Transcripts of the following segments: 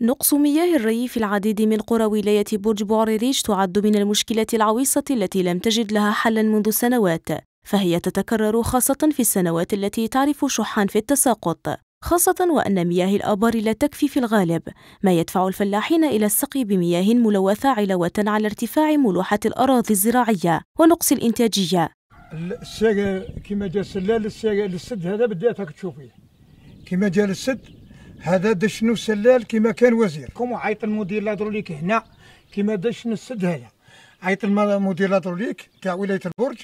نقص مياه الري في العديد من قرى ولاية برج بوعريريج تعد من المشكلة العويصة التي لم تجد لها حلا منذ سنوات فهي تتكرر خاصة في السنوات التي تعرف شحا في التساقط خاصة وأن مياه الآبار لا تكفي في الغالب ما يدفع الفلاحين إلى السقي بمياه ملوثة علاوة على ارتفاع ملوحة الأراضي الزراعية ونقص الإنتاجية. الساق كما جا السلال السد هذا بدات تشوفيه. كما جا السد هذا دشنو سلال كما كان وزير. كوم عيط المدير l'hydraulique هنا كما دشن هذا عيط المدير l'hydraulique تاع ولاية البرج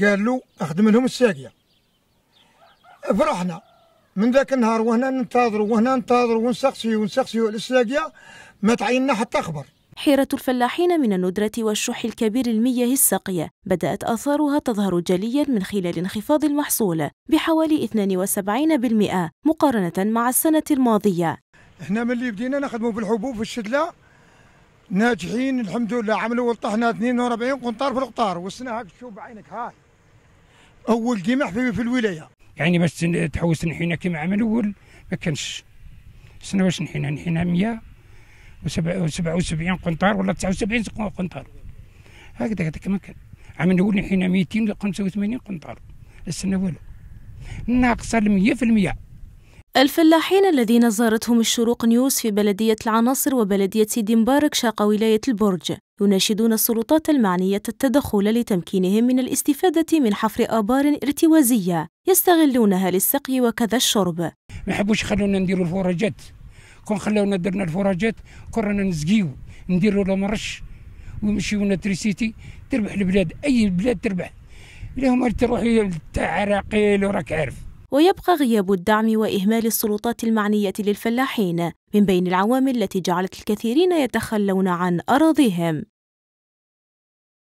قال له أخدم لهم الساقية. فرحنا. من ذاك النهار وهنا ننتظروا وهنا ننتظروا ونسقسيو ونسقسيو الساقية. ما تعيننا حتى خبر. حيرة الفلاحين من الندرة والشح الكبير المياه الساقية بدأت آثارها تظهر جليا من خلال انخفاض المحصول بحوالي 72% مقارنة مع السنة الماضية. إحنا من اللي بدينا نخدموا في الحبوب في الشتلة ناجحين الحمد لله عملوا ولطحنا 42 قنطار في القطار والسنة هاك تشوف بعينك هاي. أول قمح في, في الولاية. يعني باش تحوس نحينا كما عمل أول ما كانش. السنة واش نحينا؟ نحينا 100 و77 قنطار ولا 79 قنطار. هكذا هذاك ما كان. عام الأول حين 285 قنطار. السنة والو. ناقصة 100% الفلاحين الذين زارتهم الشروق نيوز في بلدية العناصر وبلدية سيدي مبارك شرق ولاية البرج يناشدون السلطات المعنية التدخل لتمكينهم من الاستفادة من حفر آبار ارتوازية يستغلونها للسقي وكذا الشرب. ما يحبوش يخلونا نديروا الفراجات كون خلاونا درنا الفراجات كون رانا نزقيو نديرو له مرش ويمشيونا تريسيتي تربح البلاد أي بلاد تربح. لهم تروح تاع عراقيل وراك عارف. ويبقى غياب الدعم وإهمال السلطات المعنية للفلاحين من بين العوامل التي جعلت الكثيرين يتخلون عن أراضيهم.